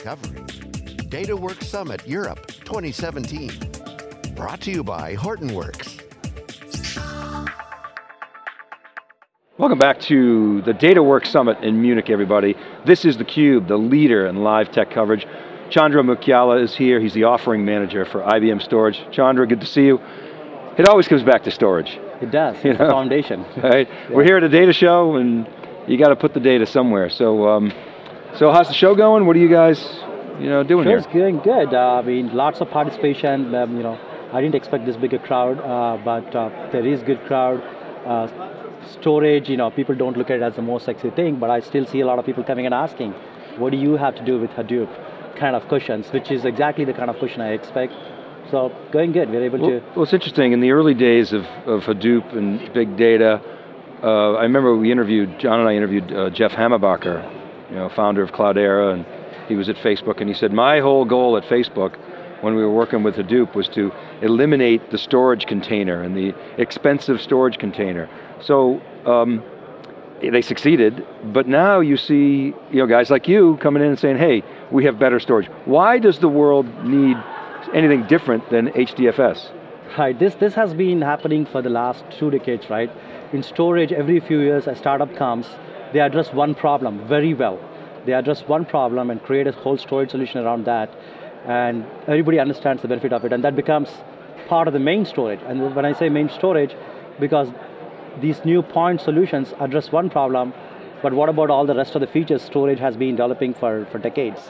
covering DataWorks Summit Europe 2017. Brought to you by Hortonworks. Welcome back to the DataWorks Summit in Munich, everybody. This is theCUBE, the leader in live tech coverage. Chandra Mukhyala is here, he's the offering manager for IBM Storage. Chandra, good to see you. It always comes back to storage. It does, you know? foundation. Right, yeah. we're here at a data show and you got to put the data somewhere. So, um, so how's the show going? What are you guys, you know, doing Show's here? going good. Uh, I mean, lots of participation. Um, you know, I didn't expect this big a crowd, uh, but uh, there is good crowd. Uh, storage, you know, people don't look at it as the most sexy thing, but I still see a lot of people coming and asking, what do you have to do with Hadoop? Kind of questions, which is exactly the kind of question I expect. So going good, we're able well, to. Well, it's interesting, in the early days of, of Hadoop and big data, uh, I remember we interviewed, John and I interviewed uh, Jeff Hammerbacher, you know, founder of Cloudera, and he was at Facebook, and he said, my whole goal at Facebook when we were working with Hadoop was to eliminate the storage container and the expensive storage container. So um, they succeeded, but now you see you know, guys like you coming in and saying, hey, we have better storage. Why does the world need anything different than HDFS? Right, this, this has been happening for the last two decades, right? In storage, every few years a startup comes, they address one problem very well. They address one problem and create a whole storage solution around that, and everybody understands the benefit of it, and that becomes part of the main storage. And when I say main storage, because these new point solutions address one problem, but what about all the rest of the features storage has been developing for, for decades?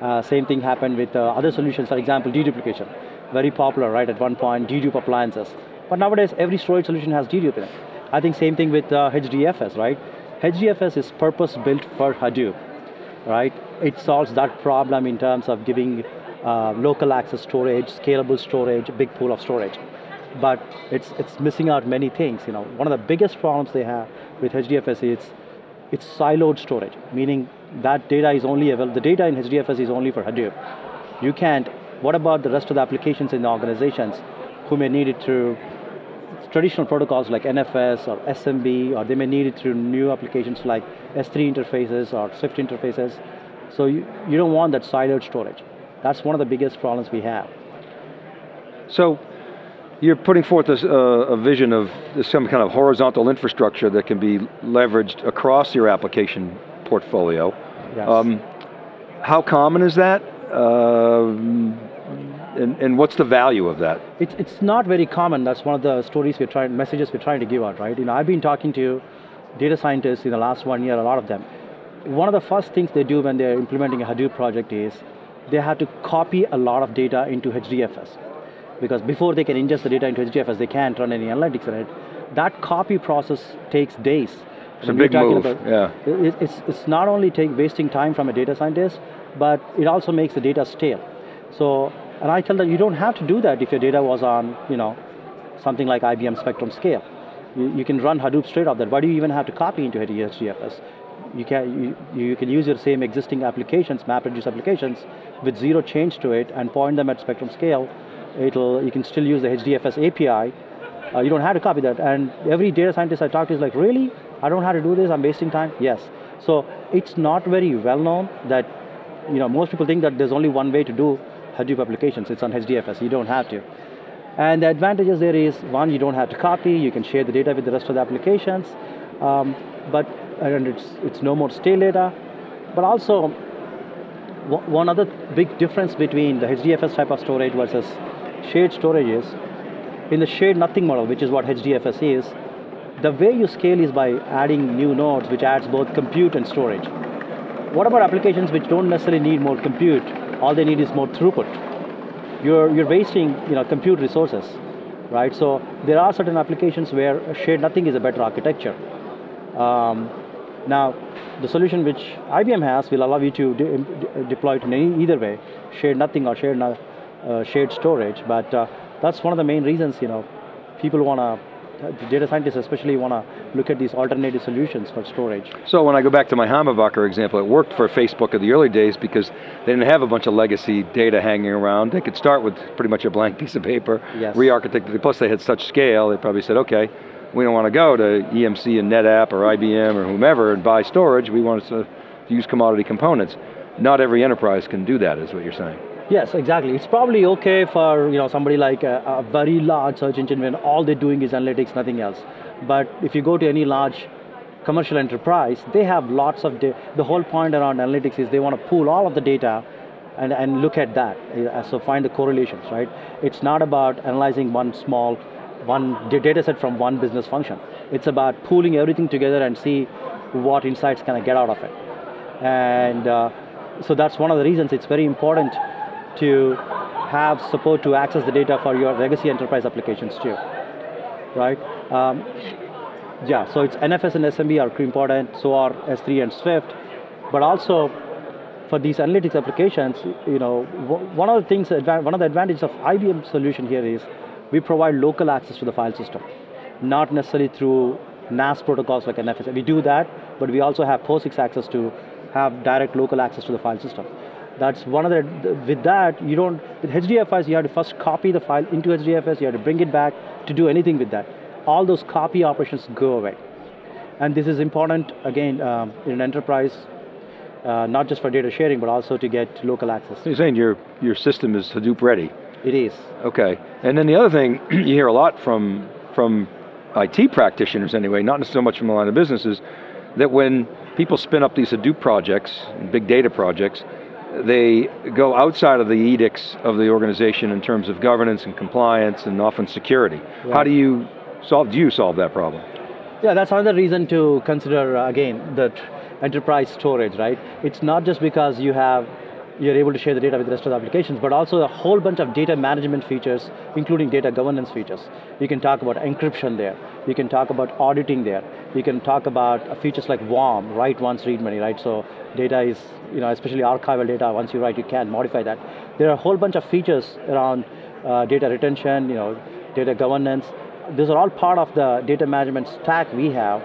Uh, same thing happened with uh, other solutions, for example, deduplication. Very popular, right, at one point, dedupe appliances. But nowadays, every storage solution has dedupe in it. I think same thing with uh, HDFS, right? HDFS is purpose built for Hadoop, right? It solves that problem in terms of giving uh, local access storage, scalable storage, big pool of storage but it's, it's missing out many things. You know, one of the biggest problems they have with HDFS is it's siloed storage, meaning that data is only available, the data in HDFS is only for Hadoop. You can't, what about the rest of the applications in the organizations who may need it through traditional protocols like NFS or SMB, or they may need it through new applications like S3 interfaces or Swift interfaces. So you, you don't want that siloed storage. That's one of the biggest problems we have. So you're putting forth a, a, vision of some kind of horizontal infrastructure that can be leveraged across your application portfolio. Yes. Um, how common is that? Uh, and, and, what's the value of that? It's, it's not very common. That's one of the stories we're trying, messages we're trying to give out, right? You know, I've been talking to data scientists in the last one year, a lot of them. One of the first things they do when they're implementing a Hadoop project is they have to copy a lot of data into HDFS because before they can ingest the data into HDFS, they can't run any analytics on it. That copy process takes days. It's a big move, about, yeah. It, it's, it's not only take wasting time from a data scientist, but it also makes the data stale. So, and I tell them you don't have to do that if your data was on, you know, something like IBM Spectrum Scale. You, you can run Hadoop straight off that. Why do you even have to copy into HDFS? You can, you, you can use your same existing applications, MapReduce applications, with zero change to it and point them at Spectrum Scale it'll, you can still use the HDFS API. Uh, you don't have to copy that. And every data scientist I talk to is like, really? I don't have to do this, I'm wasting time? Yes. So it's not very well known that, you know, most people think that there's only one way to do Hadoop applications, it's on HDFS, you don't have to. And the advantages there is, one, you don't have to copy, you can share the data with the rest of the applications, um, but and it's, it's no more stale data, but also one other big difference between the HDFS type of storage versus shared storage is, in the shared nothing model, which is what HDFS is, the way you scale is by adding new nodes, which adds both compute and storage. What about applications which don't necessarily need more compute? All they need is more throughput. You're, you're wasting you know, compute resources, right? So there are certain applications where shared nothing is a better architecture. Um, now, the solution which IBM has will allow you to de deploy it in any, either way, shared nothing or shared uh, shared storage, but uh, that's one of the main reasons, you know, people want to, Uh, data scientists especially want to look at these alternative solutions for storage. So when I go back to my Hammerbacher example, it worked for Facebook in the early days because they didn't have a bunch of legacy data hanging around. They could start with pretty much a blank piece of paper, yes. re-architect it, plus they had such scale, they probably said, okay, we don't want to go to EMC and NetApp or IBM or whomever and buy storage, we want to use commodity components. not every enterprise can do that, is what you're saying. Yes, exactly. It's probably okay for you know somebody like a, a, very large search engine when all they're doing is analytics, nothing else. But if you go to any large commercial enterprise, they have lots of data. The whole point around analytics is they want to pool all of the data and, and look at that. Uh, so find the correlations, right? It's not about analyzing one small, one data set from one business function. It's about pooling everything together and see what insights can I get out of it. And uh, so that's one of the reasons it's very important to have support to access the data for your legacy enterprise applications too, right? Um, yeah, so it's NFS and SMB are important, so are S3 and Swift, but also for these analytics applications, you know, one of the things, one of the advantages of IBM solution here is we provide local access to the file system, not necessarily through NAS protocols like NFS. We do that, but we also have POSIX access to have direct local access to the file system. That's one of the, with that, you don't, with HDFS, you have to first copy the file into HDFS, you have to bring it back to do anything with that. All those copy operations go away. And this is important, again, um, in an enterprise, uh, not just for data sharing, but also to get local access. So you're saying your, your system is Hadoop ready? It is. Okay, and then the other thing you hear a lot from, from IT practitioners anyway, not so much from the line of businesses, that when people spin up these Hadoop projects, big data projects, they go outside of the edicts of the organization in terms of governance and compliance and often security. Right. How do you solve, do you solve that problem? Yeah, that's another reason to consider, uh, again, that enterprise storage, right? It's not just because you have you're able to share the data with the rest of the applications, but also a whole bunch of data management features, including data governance features. You can talk about encryption there. You can talk about auditing there. You can talk about features like WORM, write once, read many, right? So data is, you know, especially archival data, once you write, you can modify that. There are a whole bunch of features around uh, data retention, you know, data governance. These are all part of the data management stack we have.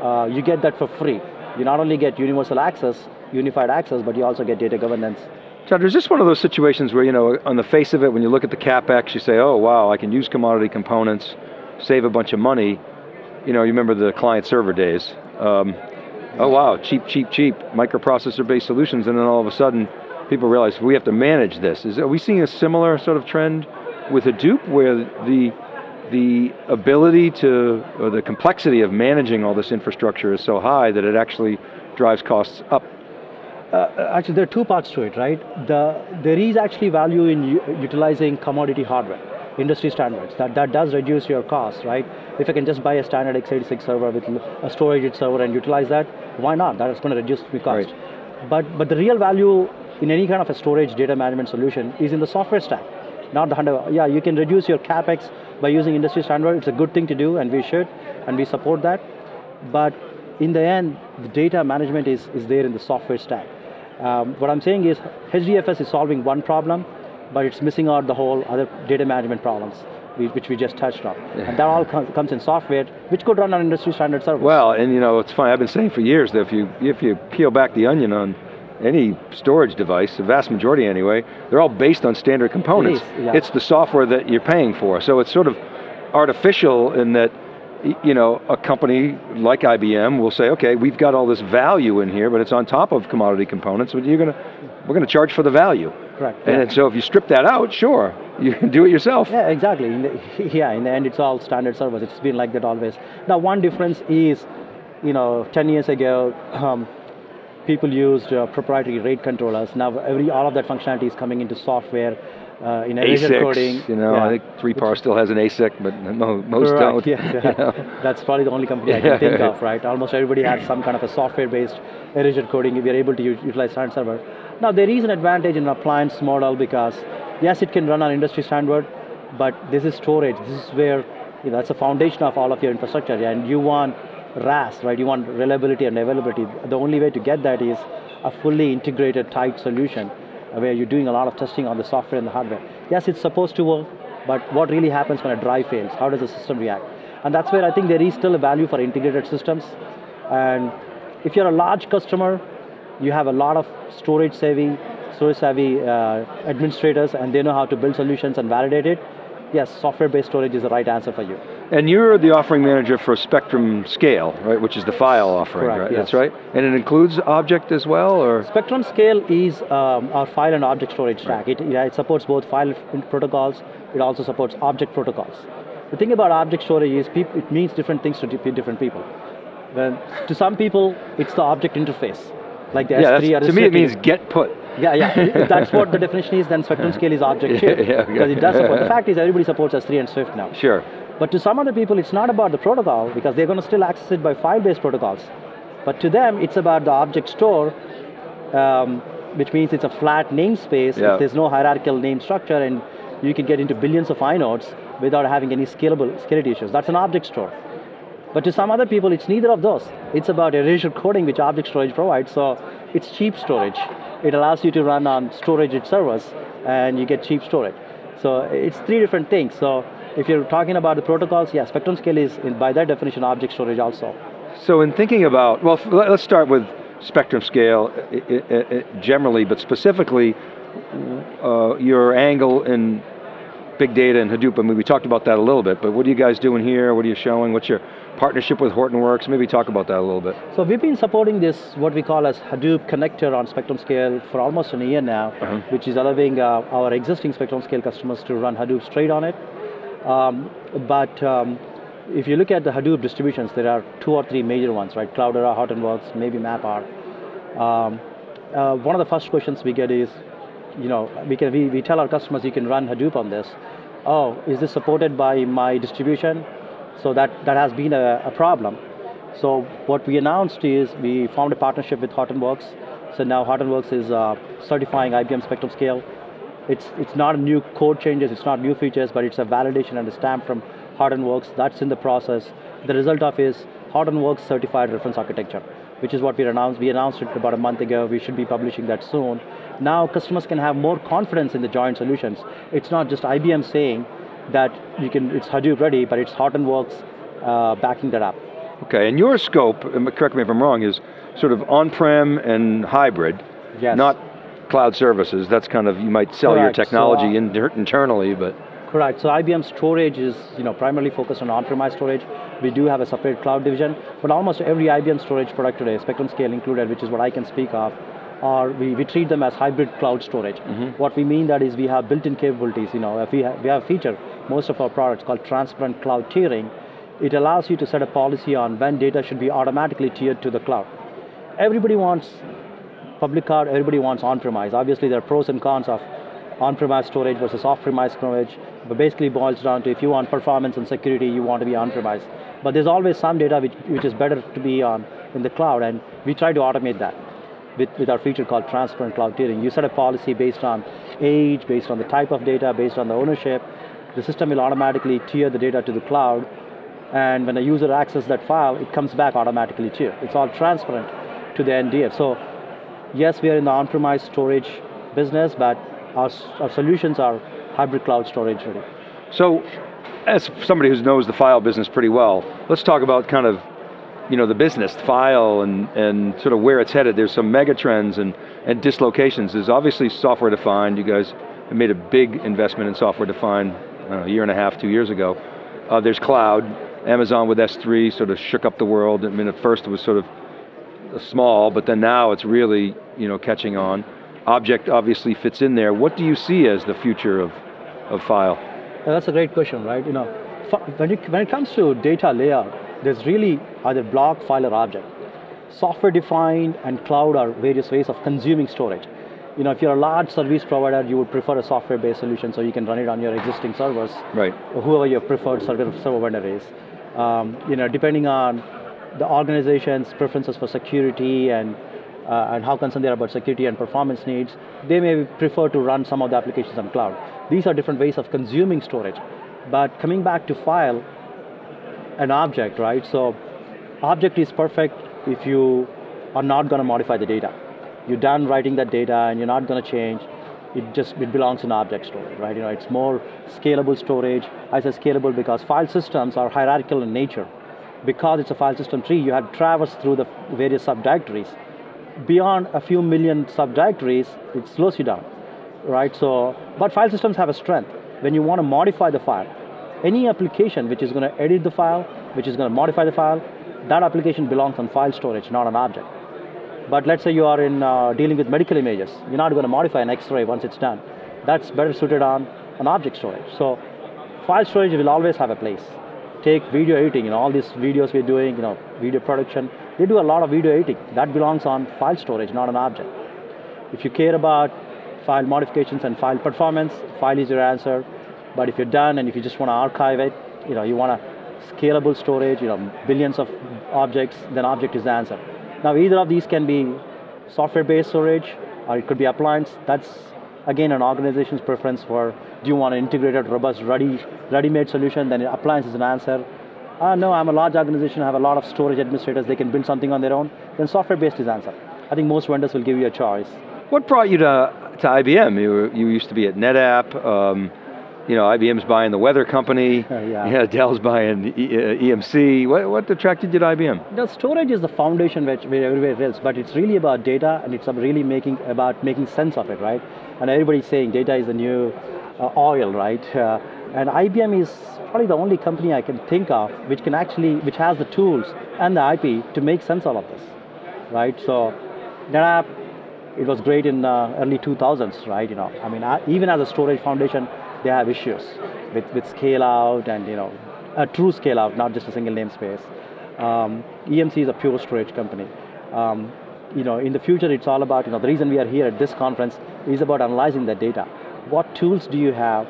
Uh, you get that for free. You not only get universal access, unified access, but you also get data governance. John, is this one of those situations where, you know, on the face of it, when you look at the CapEx, you say, oh, wow, I can use commodity components, save a bunch of money. You know, you remember the client server days. Um, oh, wow, cheap, cheap, cheap, microprocessor-based solutions, and then all of a sudden, people realize we have to manage this. Is, are we seeing a similar sort of trend with Hadoop, where the the ability to, or the complexity of managing all this infrastructure is so high that it actually drives costs up uh, actually there are two parts to it, right? The, there is actually value in utilizing commodity hardware, industry standards. That, that does reduce your cost, right? If I can just buy a standard x86 server with a storage server and utilize that, why not? That is going to reduce the cost. Right. But, but the real value in any kind of a storage data management solution is in the software stack, not the hardware. Yeah, you can reduce your capex by using industry standard. It's a good thing to do, and we should, and we support that. But in the end, the data management is, is there in the software stack. Um, what I'm saying is HDFS is solving one problem, but it's missing out the whole other data management problems which we just touched on. And that all comes in software, which could run on industry standard servers. Well, and you know, it's funny, I've been saying for years that if you, if you peel back the onion on any storage device, the vast majority anyway, they're all based on standard components. It is, yeah. It's the software that you're paying for. So it's sort of artificial in that you know, a company like IBM will say, okay, we've got all this value in here, but it's on top of commodity components, but you're going to, we're going to charge for the value. Correct. And yeah. so if you strip that out, sure, you can do it yourself. Yeah, exactly. In the, yeah, in the end, it's all standard servers. It's been like that always. Now, one difference is, you know, 10 years ago, um, people used uh, proprietary RAID controllers. Now, every all of that functionality is coming into software uh, in ASICs, coding. You know, yeah. I think 3PAR still has an ASIC, but most Correct, don't. Yeah, yeah. You know? That's probably the only company I can think of, right? Almost everybody has some kind of a software-based erasure coding if you're able to utilize standard server. Now there is an advantage in an appliance model because yes, it can run on industry standard, but this is storage. This is where you know, that's the foundation of all of your infrastructure, and you want RAS, right? You want reliability and availability. The only way to get that is a fully integrated, tight solution where you're doing a lot of testing on the software and the hardware. Yes, it's supposed to work, but what really happens when a drive fails? How does the system react? And that's where I think there is still a value for integrated systems. And if you're a large customer, you have a lot of storage savvy, storage savvy uh, administrators, and they know how to build solutions and validate it. yes, software-based storage is the right answer for you. And you're the offering manager for Spectrum Scale, right, which is the file offering, Correct, right? yes. That's right? And it includes object as well, or? Spectrum Scale is um, our file and object storage stack. It, yeah, it supports both file protocols, it also supports object protocols. The thing about object storage is it means different things to different people. When, to some people, it's the object interface, like the Yeah, S3 that's, or to me it means get put. Yeah, yeah. if that's what the definition is, then Spectrum Scale is object Yeah, shift. yeah, okay. because it does support. The fact is, everybody supports S3 and Swift now. Sure. But to some other people, it's not about the protocol because they're going to still access it by file-based protocols. But to them, it's about the object store, um, which means it's a flat namespace. Yeah. There's no hierarchical name structure, and you can get into billions of inodes without having any scalable scalability issues. That's an object store. But to some other people, it's neither of those. It's about erasure coding, which object storage provides. So it's cheap storage. It allows you to run on storage servers, and you get cheap storage. So it's three different things. So if you're talking about the protocols, yeah, Spectrum Scale is, in, by that definition, object storage also. So in thinking about, well, let- let's start with spectrum scale i- i- i- generally, but specifically uh, your angle in big data and Hadoop. I mean, we talked about that a little bit, but what are you guys doing here? What are you showing? What's your partnership with Hortonworks? Maybe talk about that a little bit. So we've been supporting this, what we call as Hadoop connector on Spectrum Scale for almost a year now, Uh-huh. which is allowing uh, our existing Spectrum Scale customers to run Hadoop straight on it. Um, but um, if you look at the Hadoop distributions, there are two or three major ones, right? Cloudera, Hortonworks, maybe MapR. Um, uh, one of the first questions we get is, you know, we, can, we, we tell our customers you can run Hadoop on this. Oh, is this supported by my distribution? So that, that has been a, a problem. So what we announced is we formed a partnership with Hortonworks. So now Hortonworks is uh, certifying IBM Spectrum Scale. It's, it's not new code changes, it's not new features, but it's a validation and a stamp from Hortonworks. That's in the process. The result of is Hortonworks certified reference architecture, which is what we announced. We announced it about a month ago. We should be publishing that soon. Now customers can have more confidence in the joint solutions. It's not just IBM saying that you can, it's Hadoop ready, but it's Hortonworks uh, backing that up. Okay, and your scope, correct me if I'm wrong, is sort of on-prem and hybrid, Yes. not cloud services. That's kind of, you might sell your Correct. So, technology uh, inter- internally, but Correct. So IBM storage is you know primarily focused on on-premise storage. We do have a separate cloud division, but almost every IBM storage product today, Spectrum Scale included, which is what I can speak of, are we, we treat them as hybrid cloud storage. What we mean that is we have built-in capabilities. You know, if we have, we have a feature most of our products called transparent cloud tiering. It allows you to set a policy on when data should be automatically tiered to the cloud. Everybody wants public cloud, everybody wants on-premise. Obviously, there are pros and cons of on-premise storage versus off-premise storage, but basically boils down to if you want performance and security, you want to be on-premise. But there's always some data which, which is better to be on in the cloud, and we try to automate that with, with our feature called transparent cloud tiering. You set a policy based on age, based on the type of data, based on the ownership. The system will automatically tier the data to the cloud, and when a user accesses that file, it comes back automatically tiered. It's all transparent to the NDF. So yes, we are in the on-premise storage business, but our, our solutions are hybrid cloud storage ready. So, as somebody who knows the file business pretty well, let's talk about kind of, you know, the business, the file, and, and sort of where it's headed. There's some mega trends and, and dislocations. There's obviously software defined. You guys made a big investment in software defined a year and a half, two years ago. Uh, there's cloud. Amazon with S3 sort of shook up the world. I mean, at first it was sort of small, but then now it's really, you know, catching on. Object obviously fits in there. What do you see as the future of, of file? Uh, That's a great question, right? You know, when, you, when it comes to data layout, there's really either block, file, or object. Software defined and cloud are various ways of consuming storage. You know, if you're a large service provider, you would prefer a software-based solution so you can run it on your existing servers, Right. or whoever your preferred server, server vendor is. Um, you know, depending on the organization's preferences for security and uh, and how concerned they are about security and performance needs, they may prefer to run some of the applications on cloud. These are different ways of consuming storage. But coming back to file, an object, right? So object is perfect if you are not going to modify the data. You're done writing that data and you're not going to change. It just it belongs in object storage, right? You know, it's more scalable storage. I say scalable because file systems are hierarchical in nature. Because it's a file system tree, you have traversed through the various subdirectories. Beyond a few million subdirectories, it slows you down, right? So, but file systems have a strength. when you want to modify the file, any application which is going to edit the file, which is going to modify the file, that application belongs on file storage, not an object. But let's say you are in uh, dealing with medical images, you're not going to modify an X-ray once it's done. That's better suited on an object storage. So file storage will always have a place. Take video editing, you know, all these videos we're doing, you know, video production, they do a lot of video editing. That belongs on file storage, not an object. If you care about file modifications and file performance, file is your answer. But if you're done and if you just want to archive it, you know, you want a scalable storage, you know, billions of objects, then object is the answer. Now either of these can be software-based storage or it could be appliance. That's again an organization's preference for do you want an integrated, robust, ready, ready-made solution, then appliance is an answer. Uh, no, I'm a large organization, I have a lot of storage administrators, they can build something on their own, then software-based is answer. I think most vendors will give you a choice. What brought you to, to IBM? You, were, you used to be at NetApp, um, you know, IBM's buying the weather company, Uh, yeah. yeah, Dell's buying e, uh, EMC. What, what attracted you to IBM? The storage is the foundation which where everywhere else, but it's really about data and it's really making about making sense of it, right? And everybody's saying data is the new uh, oil, right? Uh, and IBM is probably the only company I can think of which can actually, which has the tools and the IP to make sense out of this, right? So NetApp, it was great in uh, early 2000s, right? You know, I mean, I, even as a storage foundation, they have issues with, with scale out and you know, a true scale out, not just a single namespace. Um, EMC is a pure storage company. Um, you know, in the future, it's all about, you know, the reason we are here at this conference is about analyzing that data. What tools do you have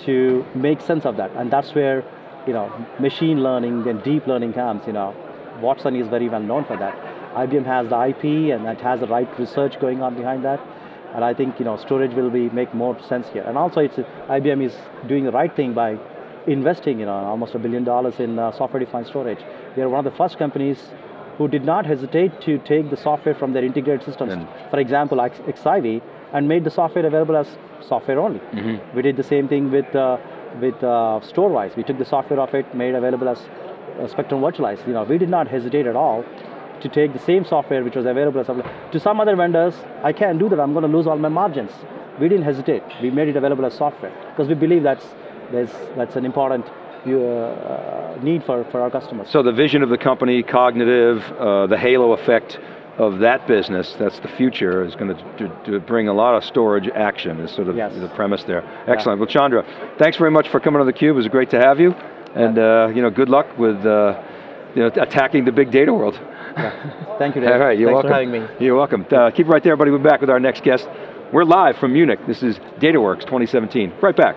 to make sense of that? And that's where, you know, machine learning and deep learning comes, you know. Watson is very well known for that. IBM has the IP and it has the right research going on behind that. And I think, you know, storage will be make more sense here. And also, it's IBM is doing the right thing by investing, you know, almost a billion dollars in uh, software-defined storage. They are one of the first companies who did not hesitate to take the software from their integrated systems. And- For example, XIV, and made the software available as software only. We did the same thing with uh, with uh, Storwize. We took the software of it, made available as uh, Spectrum Virtualized. You know, we did not hesitate at all to take the same software which was available to some other vendors. I can't do that. I'm going to lose all my margins. We didn't hesitate. We made it available as software because we believe that's there's that's an important uh, need for, for our customers. So the vision of the company, cognitive, uh, the halo effect of that business, that's the future, is going to, to bring a lot of storage action, is sort of Yes. the premise there. Excellent. Well, Chandra, thanks very much for coming on theCUBE. It was great to have you. And uh, you know, good luck with uh, you know, attacking the big data world. Thank you, Dave. All right, you're Thanks welcome. for having me. You're welcome. Uh, keep it right there, everybody. We're back with our next guest. We're live from Munich. This is DataWorks 2017. Right back.